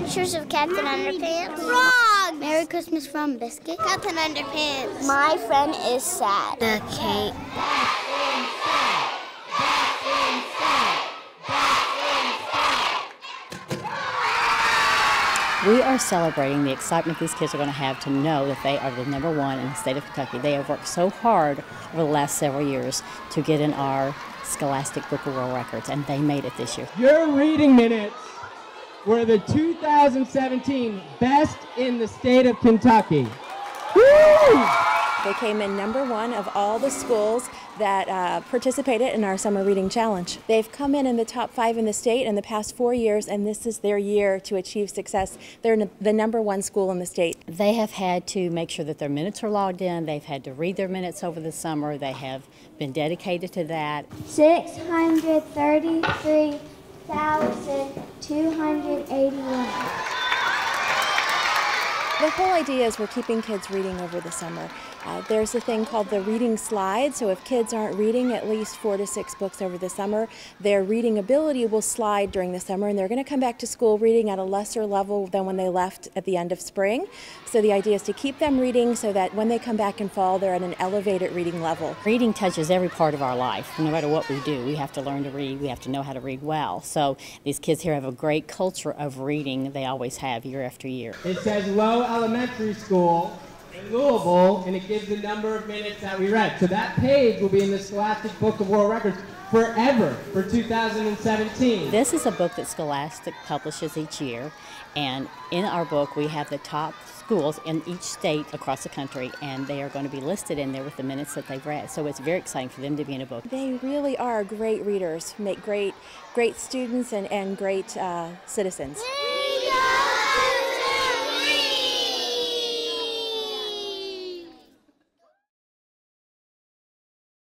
Adventures of Captain Underpants. Frogs. Merry Christmas from Biscuit. Captain Underpants. My friend is sad. The cake. We are celebrating the excitement these kids are going to have to know that they are the number one in the state of Kentucky. They have worked so hard over the last several years to get in our Scholastic Book of World Records, and they made it this year. Your reading minutes were the 2017 best in the state of Kentucky. Woo! They came in number one of all the schools that uh, participated in our Summer Reading Challenge. They've come in in the top five in the state in the past four years, and this is their year to achieve success. They're the number one school in the state. They have had to make sure that their minutes are logged in. They've had to read their minutes over the summer. They have been dedicated to that. 633,281. The whole idea is we're keeping kids reading over the summer. Uh, there's a thing called the reading slide, so if kids aren't reading at least four to six books over the summer, their reading ability will slide during the summer and they're going to come back to school reading at a lesser level than when they left at the end of spring. So the idea is to keep them reading so that when they come back in fall, they're at an elevated reading level. Reading touches every part of our life, no matter what we do. We have to learn to read, we have to know how to read well. So these kids here have a great culture of reading, they always have year after year. It says Lowe Elementary School in Louisville, and it gives the number of minutes that we read. So that page will be in the Scholastic Book of World Records forever for 2017. This is a book that Scholastic publishes each year, and in our book we have the top schools in each state across the country, and they are going to be listed in there with the minutes that they've read. So it's very exciting for them to be in a book. They really are great readers, make great, great students and, and great uh, citizens. We